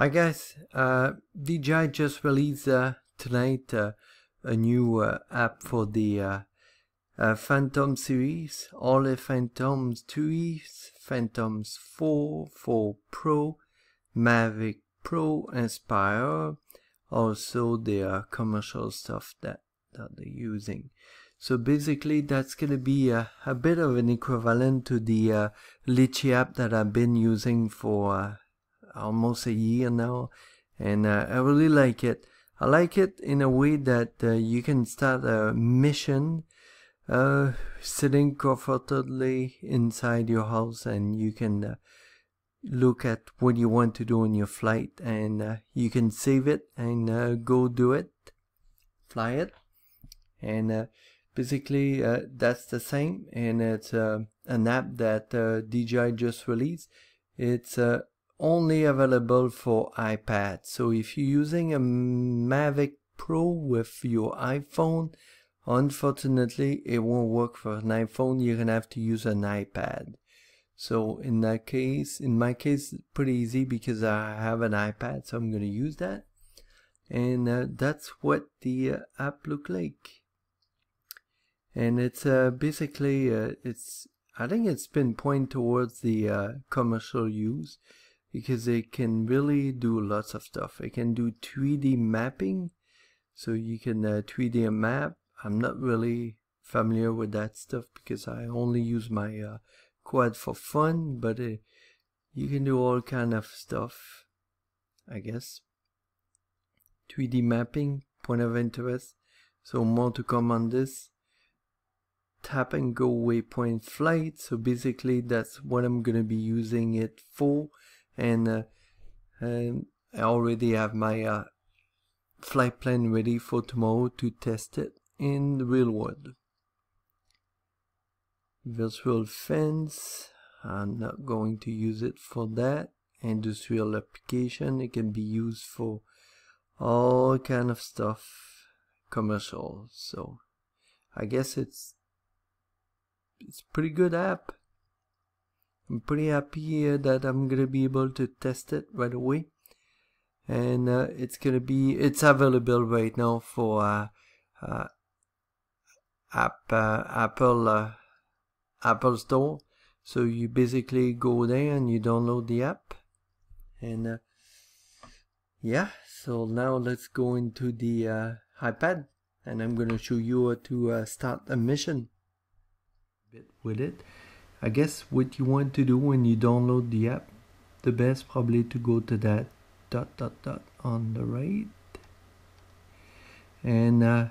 Hi guess uh, DJI just released uh, tonight uh, a new uh, app for the uh, uh, Phantom series, all the Phantoms 2 Phantoms 4, 4 Pro, Mavic Pro, Inspire, also the commercial stuff that, that they're using. So basically that's going to be a, a, bit of an equivalent to the uh, Litchi app that I've been using for almost a year now and uh, I really like it. I like it in a way that uh, you can start a mission uh, sitting comfortably inside your house and you can uh, look at what you want to do on your flight and uh, you can save it and uh, go do it, fly it and basically that's the same and it's an app that DJI just released. It's only available for iPad. So if you're using a Mavic Pro with your iPhone, unfortunately it won't work for an iPhone. You're gonna have to use an iPad. So in that case, in my case, pretty easy because I have an iPad, so I'm gonna use that. And uh, that's what the uh, app look like. And it's uh, basically, uh, it's I think it's been pointed towards the uh, commercial use because it can really do lots of stuff. It can do 3D mapping, so you can uh, 3D a map. I'm not really familiar with that stuff because I only use my uh, quad for fun, but uh, you can do all kind of stuff, I guess. 3D mapping, point of interest. So more to come on this. Tap and go waypoint flight. So basically that's what I'm going to be using it for and, uh, and I already have my uh, flight plan ready for tomorrow to test it in the real world. Virtual fence, I'm not going to use it for that. Industrial application, it can be used for all kind of stuff, commercial. So I guess it's it's pretty good app. I'm pretty happy uh, that I'm gonna be able to test it right away. And uh, it's gonna be it's available right now for uh, uh app uh, Apple Apple Store. So you basically go there and you download the app. And yeah so now let's go into the iPad. And I'm gonna show you how to start a mission. Bit with it I guess what you want to do when you download the app, the best probably to go to that dot dot dot on the right. And uh,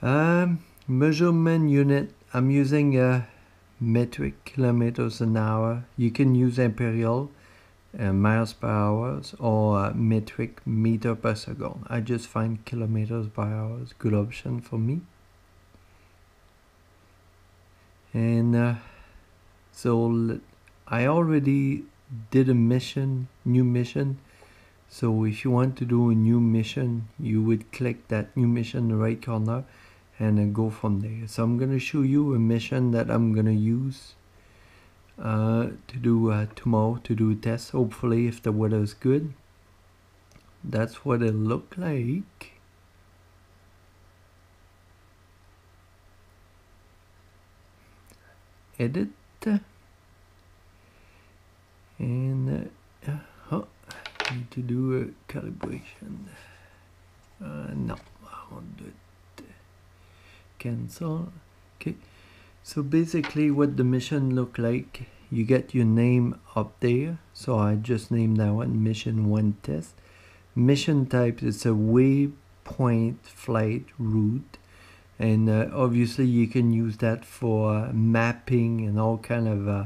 um, measurement unit I'm using a metric kilometers an hour. You can use imperial uh, miles per hour or uh, metric meter per second. I just find kilometers per hour is good option for me. And uh, so I already did a mission new mission. So if you want to do a new mission you would click that new mission in the right corner and then go from there. So I'm gonna show you a mission that I'm gonna use uh, to do uh, tomorrow to do a test. Hopefully if the weather is good. That's what it look like. Edit and uh, oh, need to do a calibration. Uh, no I won't do it. Cancel. Okay. So basically what the mission look like you get your name up there. So I just named that one mission one test. Mission type is a waypoint flight route. And uh, obviously you can use that for mapping and all kind of uh,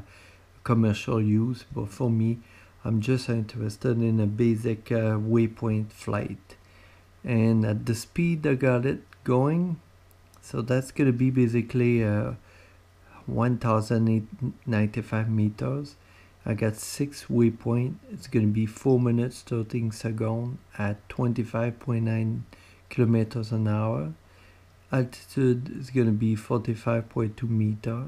commercial use. But for me I'm just interested in a basic uh, waypoint flight. And at the speed I got it going so that's gonna be basically uh, 1095 meters. I got six waypoint. It's gonna be 4 minutes 13 seconds at 25.9 kilometers an hour. Altitude is going to be 45.2 meter.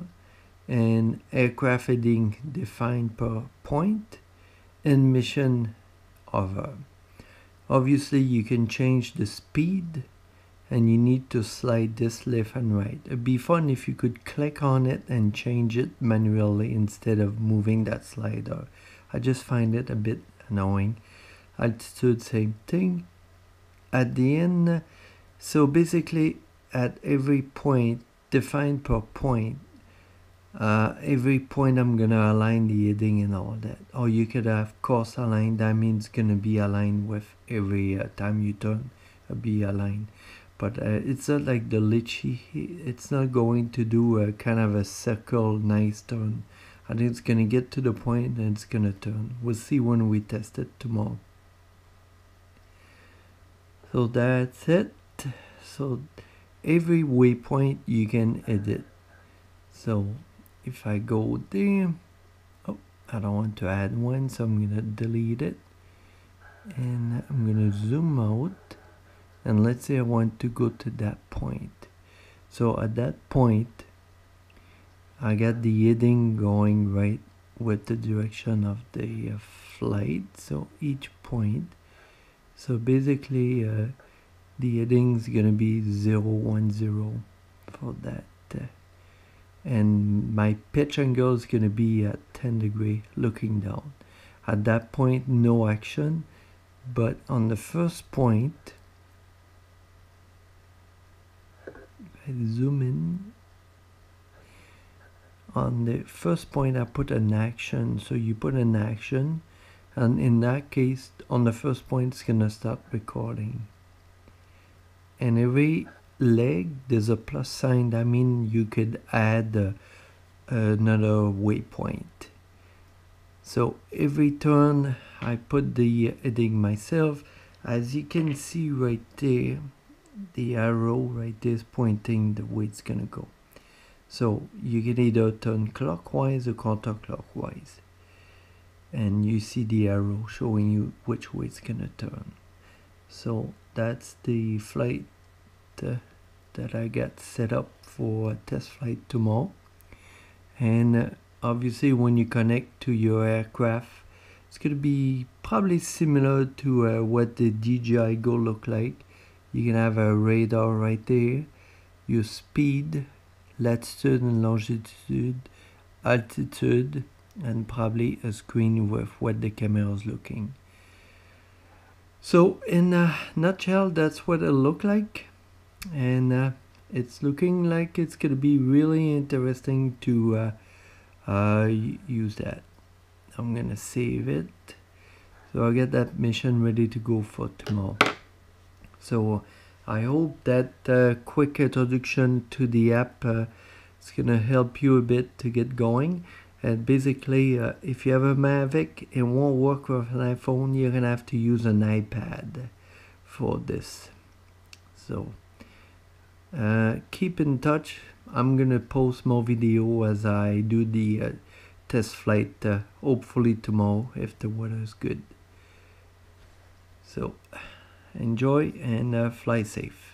And aircraft heading defined per point and mission hover. Obviously you can change the speed and you need to slide this left and right. It'd be fun if you could click on it and change it manually instead of moving that slider. I just find it a bit annoying. Altitude, same thing. At the end, so basically at every point, defined per point, uh, every point I'm gonna align the heading and all that. Or you could have course aligned, that means gonna be aligned with every uh, time you turn, uh, be aligned. But uh, it's not like the Litchi it's not going to do a kind of a circle nice turn. I think it's gonna get to the point and it's gonna turn. We'll see when we test it tomorrow. So that's it. So every waypoint you can edit. So if I go there oh I don't want to add one so I'm gonna delete it. And I'm gonna zoom out. And let's say I want to go to that point. So at that point I got the heading going right with the direction of the uh, flight. So each point so basically uh, the heading is gonna be 010 for that uh, and my pitch angle is gonna be at 10 degree looking down. At that point no action. But on the first point I zoom in. On the first point I put an action. So you put an action and in that case on the first point it's gonna start recording. And every leg there's a plus sign that means you could add uh, another waypoint so every turn I put the heading myself as you can see right there the arrow right there is pointing the way it's gonna go. So you can either turn clockwise or counterclockwise and you see the arrow showing you which way it's gonna turn. So that's the flight uh, that I got set up for a test flight tomorrow. And uh, obviously when you connect to your aircraft it's going to be probably similar to uh, what the DJI Go look like. You can have a radar right there. Your speed latitude and longitude altitude and probably a screen with what the camera is looking. So in a nutshell that's what it look like and uh, it's looking like it's gonna be really interesting to uh, uh, use that I'm gonna save it so I'll get that mission ready to go for tomorrow so I hope that uh, quick introduction to the app uh, is going to help you a bit to get going. And basically, uh, if you have a Mavic it won't work with an iPhone, you're going to have to use an iPad for this. So uh, keep in touch. I'm to post more video as I do the uh, test flight, uh, hopefully tomorrow if the weather is good. So enjoy and uh, fly safe.